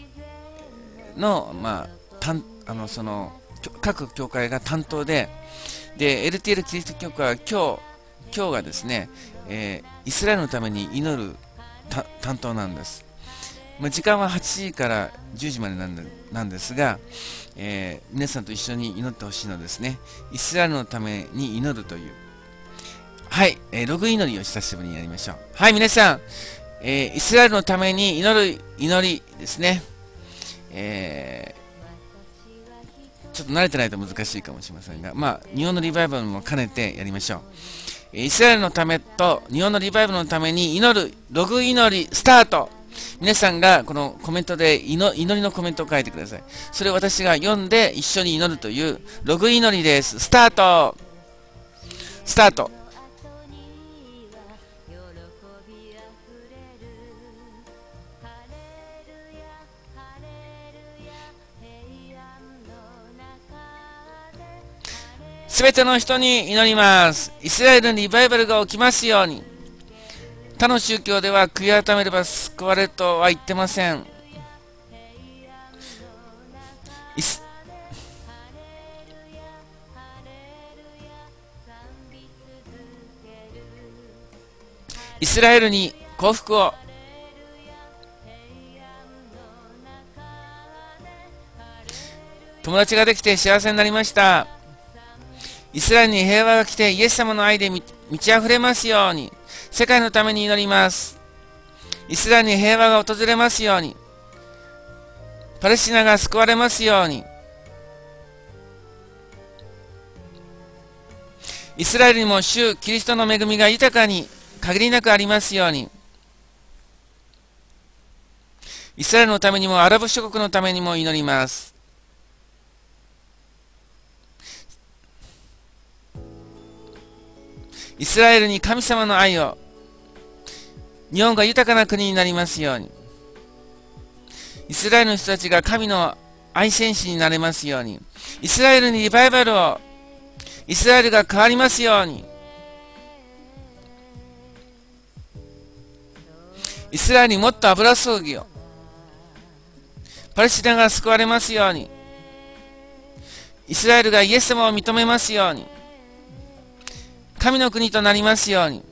の、まあ、たんあのその各教会が担当で、で、LTL キリスト教会は今日、今日がですね、えー、イスラエルのために祈る担当なんです。まあ、時間は8時から10時までなんでなんですが、えー、皆さんと一緒に祈ってほしいのですね。イスラエルのために祈るという。はい、えー、ログ祈りを久しぶりにやりましょう。はい、皆さん、えー、イスラエルのために祈る祈りですね。えー、ちょっと慣れてないと難しいかもしれませんが、まあ、日本のリバイバルも兼ねてやりましょう。えイスラエルのためと日本のリバイバルのために祈るログ祈りスタート皆さんがこのコメントで祈りのコメントを書いてください。それを私が読んで一緒に祈るというログ祈りです。スタートスタートすべての人に祈ります。イスラエルにリバイバルが起きますように。他の宗教では悔い改めれば救われるとは言ってません。イスイスラエルに幸福を友達ができて幸せになりましたイスラエルに平和が来てイエス様の愛で満ち溢れますように世界のために祈ります。イスラエルに平和が訪れますように。パレスチナが救われますように。イスラエルにも主キリストの恵みが豊かに限りなくありますように。イスラエルのためにもアラブ諸国のためにも祈ります。イスラエルに神様の愛を、日本が豊かな国になりますように。イスラエルの人たちが神の愛戦士になれますように。イスラエルにリバイバルを、イスラエルが変わりますように。イスラエルにもっと油葬儀を。パレスチナが救われますように。イスラエルがイエス様を認めますように。神の国となりますように。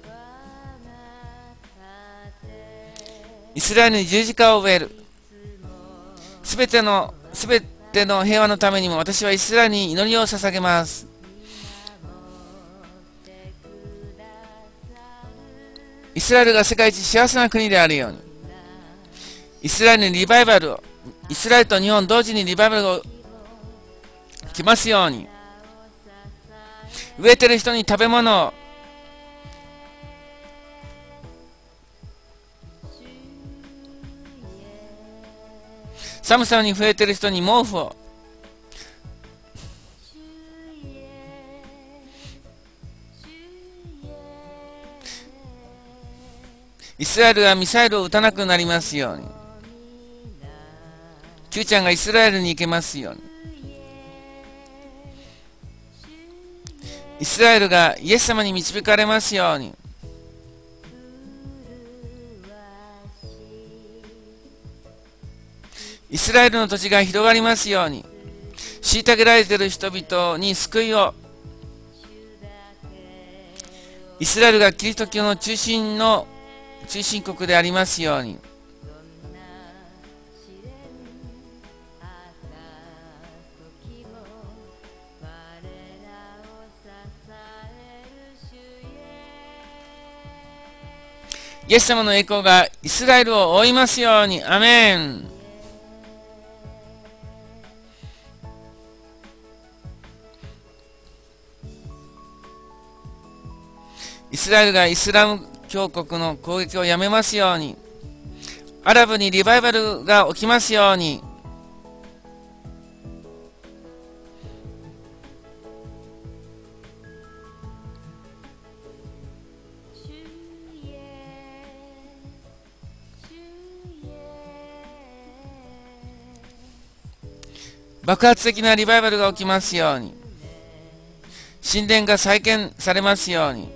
イスラエルに十字架を植える。すべての、すべての平和のためにも私はイスラエルに祈りを捧げます。イスラエルが世界一幸せな国であるように。イスラエルにリバイバルを、イスラエルと日本同時にリバイバルが来ますように。植えてる人に食べ物を寒さに増えてる人に毛布をイスラエルがミサイルを撃たなくなりますように。Q ちゃんがイスラエルに行けますように。スラエルがイエス様に導かれますように。イスラエルの土地が広がりますように。虐げられている人々に救いを。イスラエルがキリスト教の中心の中心国でありますように。イエス様の栄光がイスラエルを追いますように。アメン。イスラエルがイスラム教国の攻撃をやめますように。アラブにリバイバルが起きますように。爆発的なリバイバルが起きますように。神殿が再建されますように。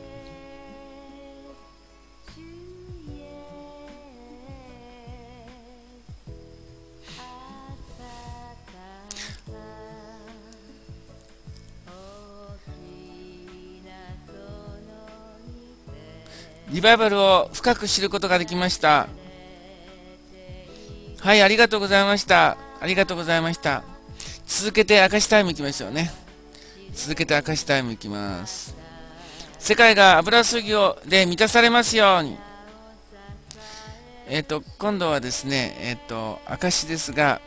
リバイバルを深く知ることができました。はいありがとうございました。ありがとうございました。続けて明石タイムいきましょうね。続けて明石タイムいきます。世界が油すぎをで満たされますように。えっ、ー、と、今度はですね、えっ、ー、と、証ですが、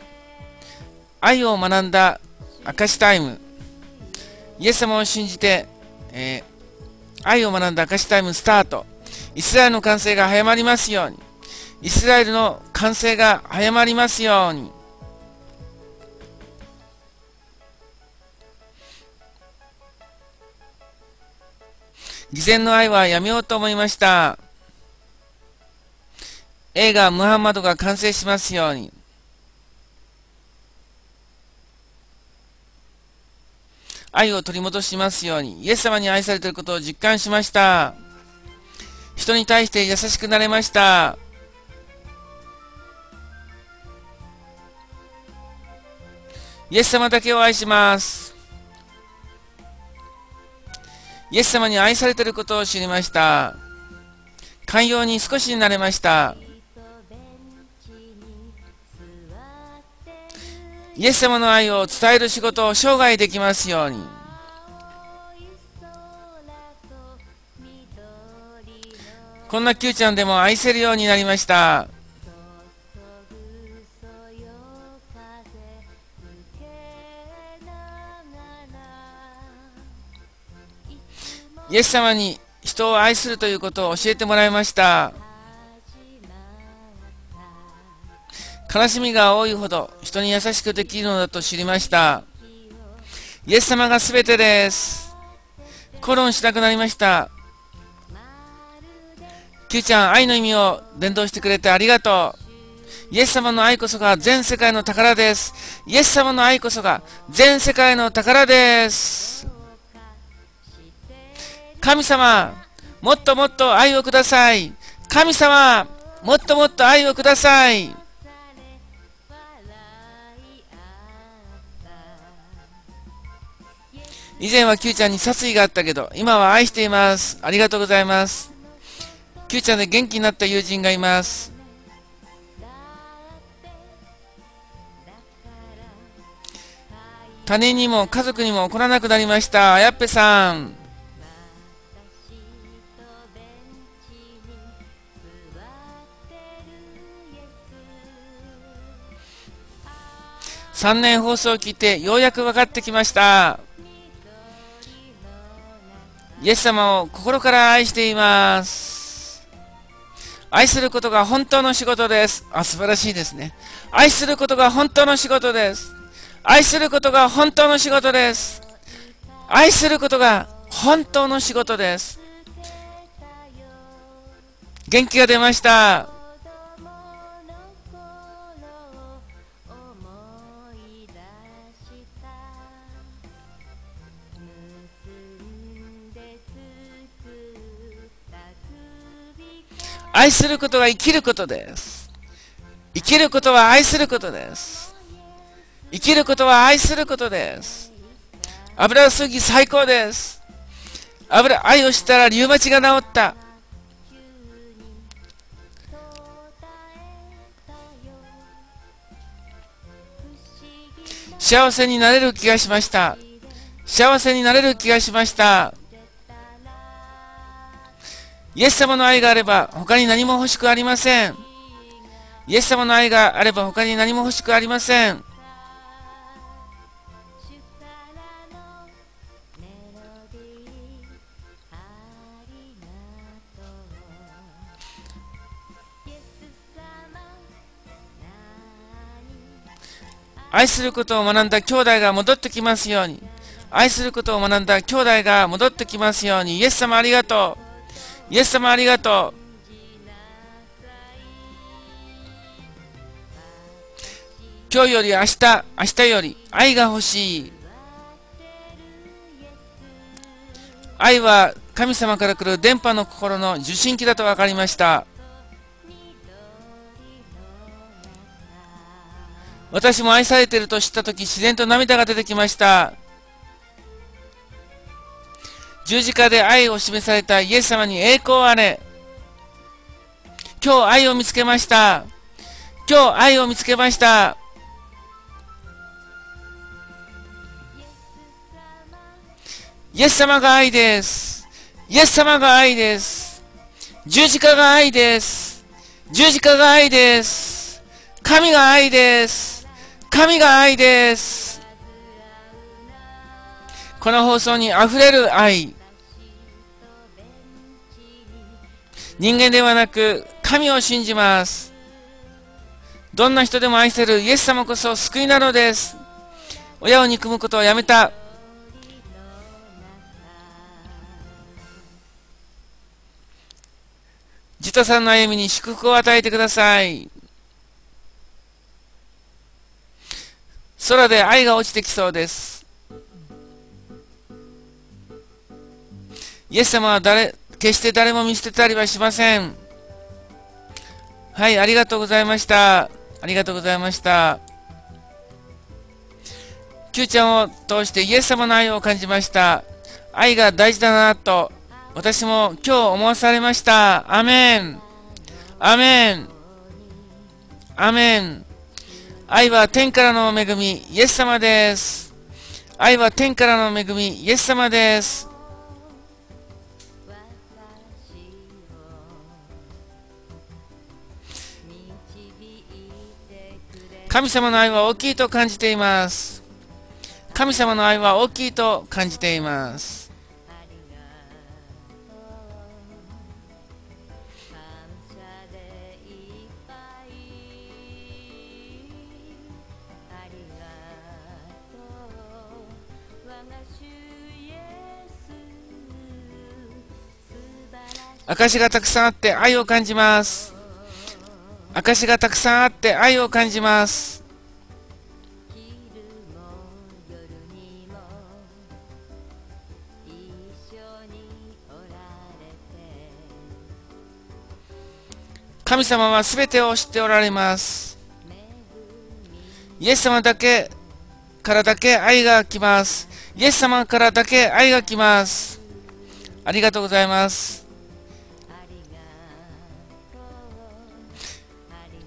愛を学んだ証タイム。イエス様を信じて、えー、愛を学んだ証タイムスタート。イスラエルの完成が早まりますように。イスラエルの完成が早まりますように。偽善の愛はやめようと思いました。映画ムハンマドが完成しますように。愛を取り戻しますように、イエス様に愛されていることを実感しました。人に対して優しくなれました。イエス様だけを愛します。イエス様に愛されていることを知りました。寛容に少しになれました。イエス様の愛を伝える仕事を生涯できますように。こんな Q ちゃんでも愛せるようになりました。イエス様に人を愛するということを教えてもらいました。悲しみが多いほど人に優しくできるのだと知りました。イエス様が全てです。コロンしたくなりました。Q ちゃん、愛の意味を伝道してくれてありがとう。イエス様の愛こそが全世界の宝です。イエス様の愛こそが全世界の宝です。神様、もっともっと愛をください。神様、もっともっと愛をください。以前は Q ちゃんに殺意があったけど、今は愛しています。ありがとうございます。Q ちゃんで元気になった友人がいます。他人にも家族にも怒らなくなりました。あやっぺさん。3年放送を聞いてようやく分かってきました。イエス様を心から愛しています。愛することが本当の仕事です。あ、素晴らしいですね。愛することが本当の仕事です。愛することが本当の仕事です。愛することが本当の仕事です。元気が出ました。愛することは生きることです。生きることは愛することです。生きることは愛することです。油すぎ最高です。油、愛をしたらリウマチが治った。幸せになれる気がしました。幸せになれる気がしました。イエス様の愛があれば他に何も欲しくありません。イエス様の愛があれば他に何も欲しくありません。愛することを学んだ兄弟が戻ってきますように。愛することを学んだ兄弟が戻ってきますように。イエス様ありがとう。イエス様ありがとう。今日より明日、明日より愛が欲しい。愛は神様から来る電波の心の受信機だと分かりました。私も愛されていると知ったとき自然と涙が出てきました。十字架で愛を示されたイエス様に栄光あれ。今日愛を見つけました。今日愛を見つけました。イエス様が愛です。イエス様が愛です。十字架が愛です。十字架が愛です。神が愛です。神が愛です。この放送に溢れる愛。人間ではなく神を信じます。どんな人でも愛せるイエス様こそ救いなのです。親を憎むことをやめた。ジトさんの歩みに祝福を与えてください。空で愛が落ちてきそうです。イエス様は誰、決して誰も見捨てたりはしません。はい、ありがとうございました。ありがとうございました。Q ちゃんを通してイエス様の愛を感じました。愛が大事だなと、私も今日思わされました。アメン。アメン。アメン。愛は天からの恵み、イエス様です。愛は天からの恵み、イエス様です。神様の愛は大きいと感じています。神様の愛は大きいと感じています。証がたくさんあって愛を感じます。証がたくさんあって愛を感じます。神様はすべてを知っておられます。イエス様だけからだけ愛が来ます。イエス様からだけ愛が来ます。ありがとうございます。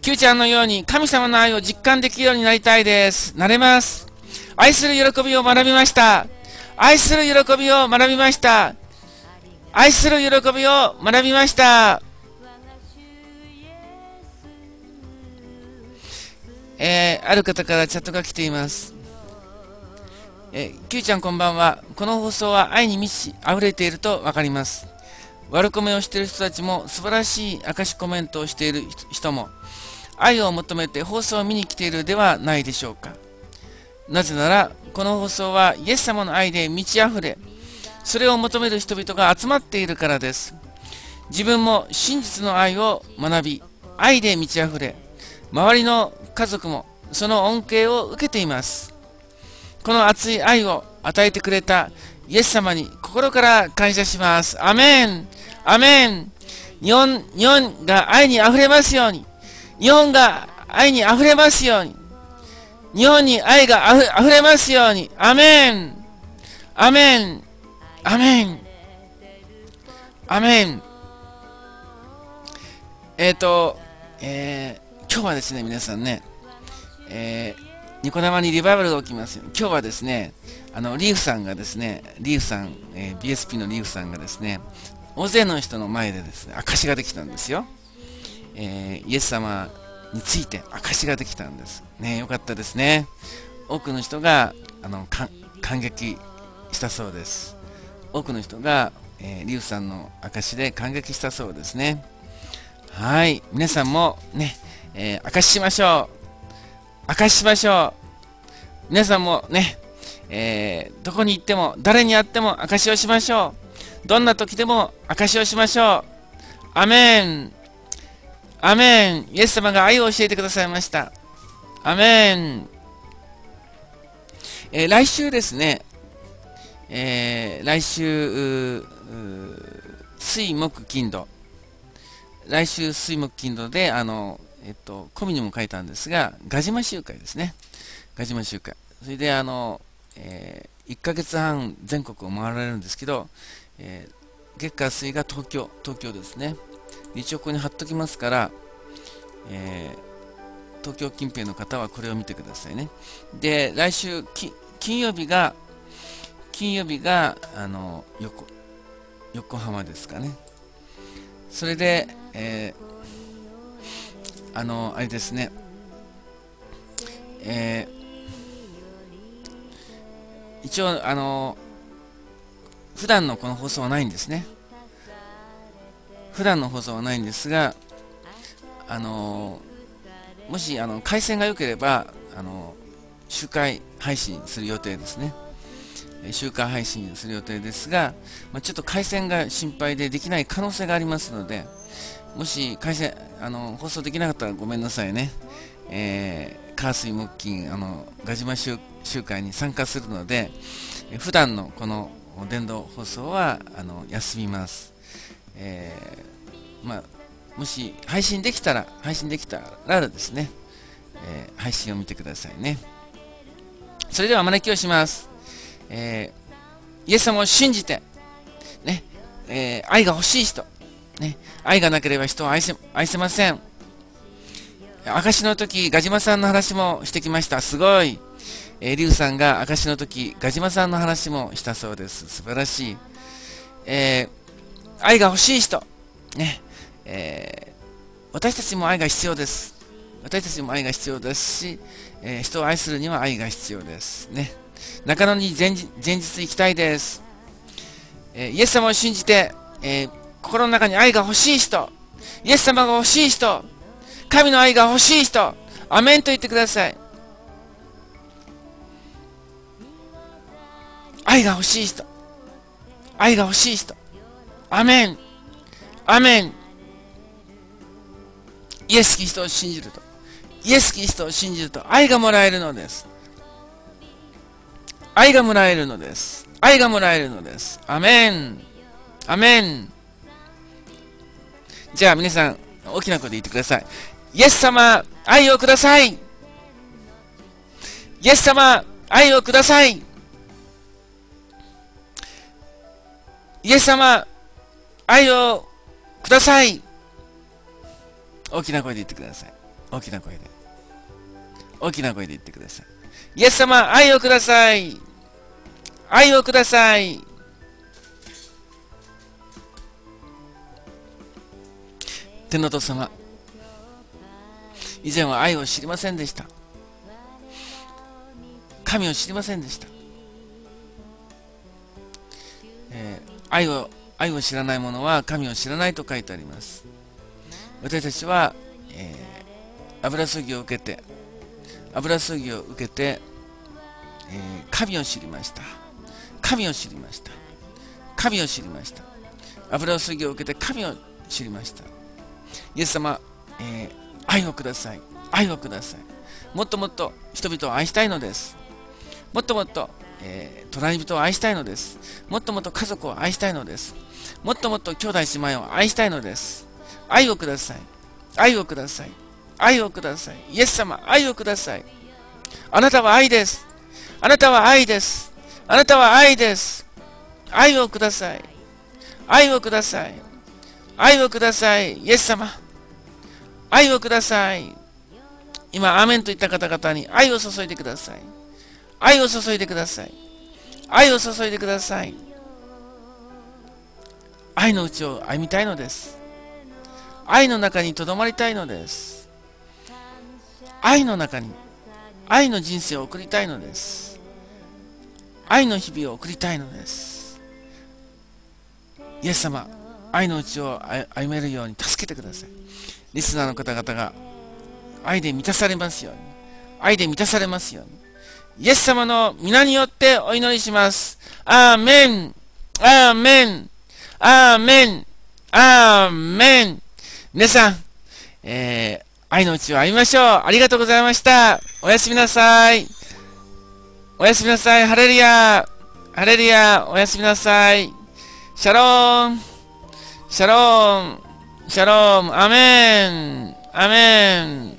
Q ちゃんのように神様の愛を実感できるようになりたいです。なれます。愛する喜びを学びました。愛する喜びを学びました。愛する喜びを学びました。えー、ある方からチャットが来ています。えー、Q ちゃんこんばんは。この放送は愛に満ち溢れているとわかります。悪コメをしている人たちも素晴らしい証コメントをしている人も愛を求めて放送を見に来ているではないでしょうか。なぜなら、この放送はイエス様の愛で満ち溢れ、それを求める人々が集まっているからです。自分も真実の愛を学び、愛で満ち溢れ、周りの家族もその恩恵を受けています。この熱い愛を与えてくれたイエス様に心から感謝します。アメンアメン日本、日本が愛に溢れますように。日本が愛に溢れますように。日本に愛が溢れますように。アメンアメンアメンアメンえっ、ー、と、えー、今日はですね、皆さんね、えー、ニコ生にリバイバルが起きますよ。今日はですね、あの、リーフさんがですね、リーフさん、えー、BSP のリーフさんがですね、大勢の人の前でですね、証ができたんですよ。えー、イエス様について証ができたんです。ね、よかったですね。多くの人があの感激したそうです。多くの人が、えー、リュウさんの証で感激したそうですね。はい、皆さんもね、えー、証ししましょう。証しましょう。皆さんもね、えー、どこに行っても、誰に会っても証をしましょう。どんな時でも証をしましょう。アメンアメンイエス様が愛を教えてくださいました。アメンえー、来週ですね、えー、来週、水木金土、来週水木金土で、あの、えっと、コミにも書いたんですが、ガジマ集会ですね。ガジマ集会。それで、あの、えー、1ヶ月半全国を回られるんですけど、えー、月火水が東京、東京ですね。一応ここに貼っときますから、えー、東京近辺の方はこれを見てくださいね。で、来週、金曜日が、金曜日が、あの、横、横浜ですかね。それで、えー、あの、あれですね、えー、一応、あの、普段のこの放送はないんですね。普段の放送はないんですが、あのもしあの回線が良ければ、あの周回配信する予定ですね。週間配信する予定ですが、まあ、ちょっと回線が心配でできない可能性がありますので、もし回線あの放送できなかったらごめんなさいね。えー、火水木金あのガジマ集会に参加するので、え普段のこの電動放送はあの休みます。え、まあ、もし配信できたら、配信できたらですね、えー、配信を見てくださいね。それでは招きをします。えー、イエス様を信じて、ね、えー、愛が欲しい人、ね、愛がなければ人を愛せ愛せません。証の時、ガジマさんの話もしてきました。すごい。えー、リュウさんが証の時、ガジマさんの話もしたそうです。素晴らしい。えー、愛が欲しい人、ね、えー、私たちも愛が必要です。私たちも愛が必要ですし、えー、人を愛するには愛が必要です。ね。中野に前日前日行きたいです。えー、イエス様を信じて、え、心の中に愛が欲しい人、イエス様が欲しい人、神の愛が欲しい人、アメンと言ってください。愛が欲しい人、愛が欲しい人、アメン、アメン。イエス・キリストを信じると、イエス・キリストを信じると愛がもらえるのです。愛がもらえるのです。愛がもらえるのです。アメン。アメン。じゃあ皆さん、大きな声で言ってください。イエス様、愛をください。イエス様、愛をください。イエス様、愛をください。大きな声で言ってください。大きな声で。大きな声で言ってください。イエス様、愛をください。愛をください。天の父様、以前は愛を知りませんでした。神を知りませんでした。えー、愛を愛を知らない者は神を知らないと書いてあります。私たちは、えー、油注ぎを受けて、油注ぎを受けて、えー、神を知りました。神を知りました。神を知りました。油注ぎを受けて神を知りました。イエス様、えー、愛をください。愛をください。もっともっと人々を愛したいのです。もっともっと、えー、隣人を愛したいのです。もっともっと家族を愛したいのです。もっともっと兄弟姉妹を愛したいのです。愛をください。愛をください。愛をください。イエス様、愛をください。あなたは愛です。あなたは愛です。あなたは愛です。愛をください。愛をください。愛をください。イエス様。愛をください。今、アーメンと言った方々に愛を注いでください。愛を注いでください。愛を注いでください。愛のうちを歩みたいのです。愛の中にとどまりたいのです。愛の中に、愛の人生を送りたいのです。愛の日々を送りたいのです。イエス様、愛のうちを歩めるように助けてください。リスナーの方々が愛で満たされますように。愛で満たされますように。イエス様の皆によってお祈りします。アーメンアーメンアーメンアーメン皆さん、えー、愛のうちを歩みましょう。ありがとうございました。おやすみなさい。おやすみなさい。ハレルヤハレルヤおやすみなさい。シャローンシャローンシャローンアメンアメン